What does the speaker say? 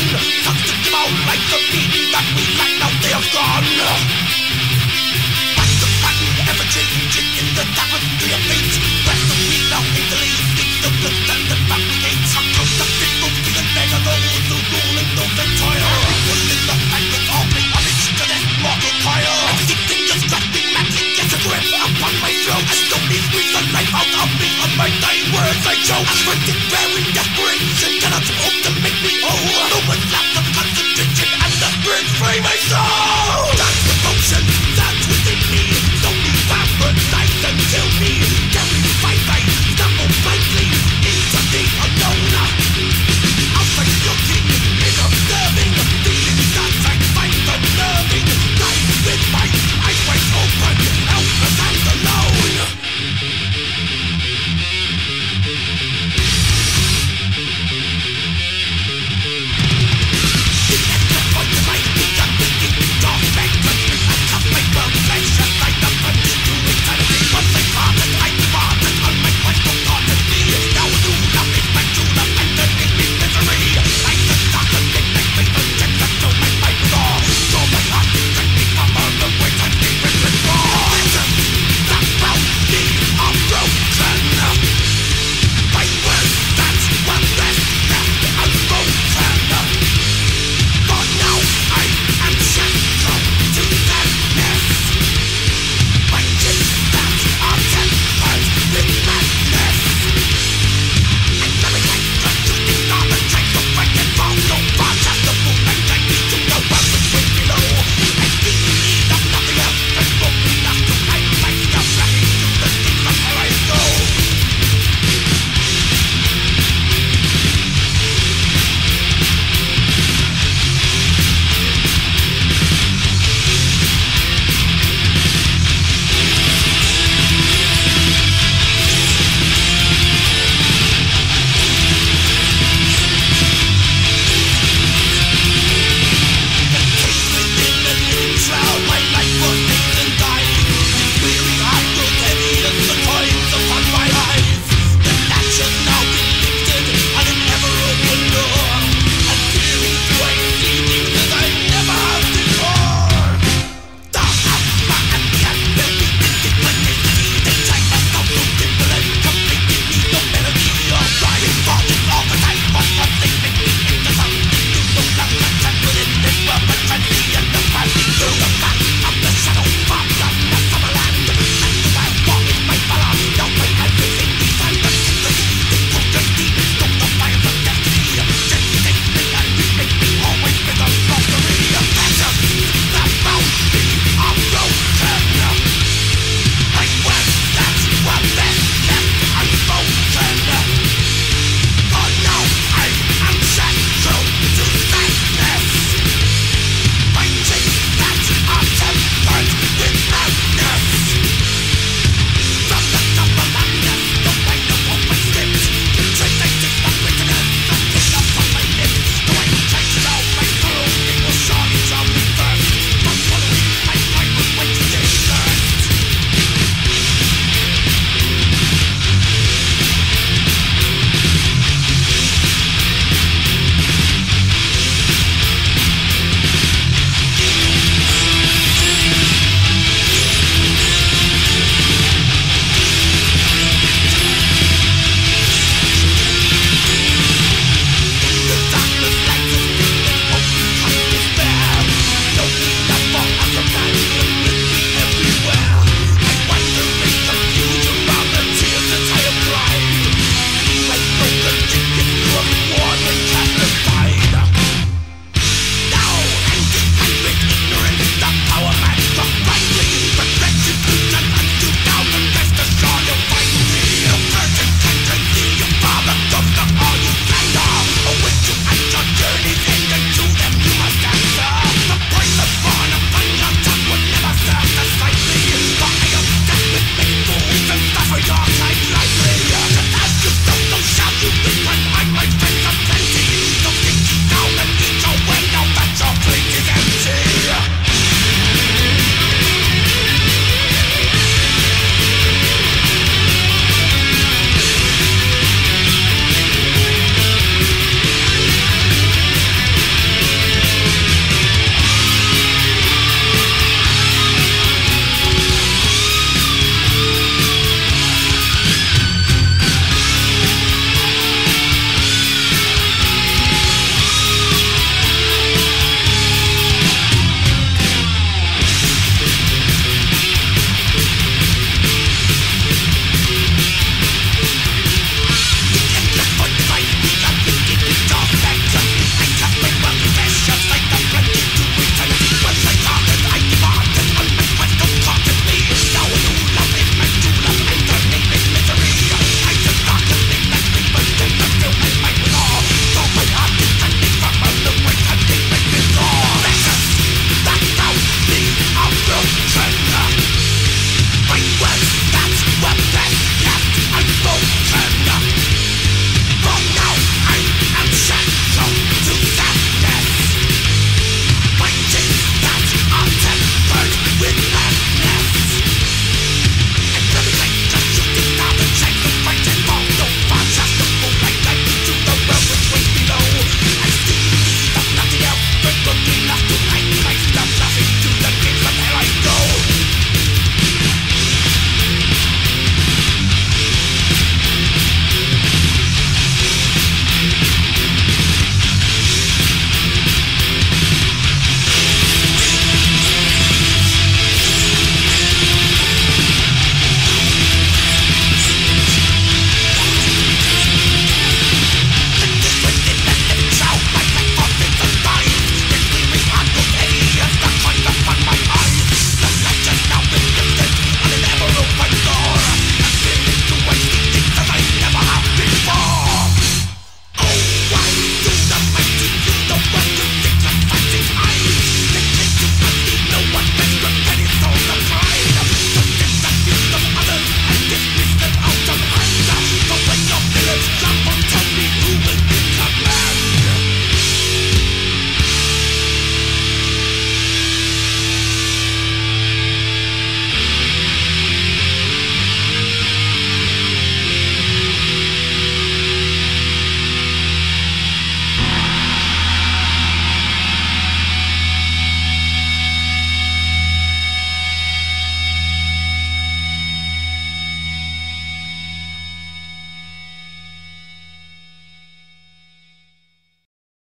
Tuck the cold like the beating that we got, now they're gone.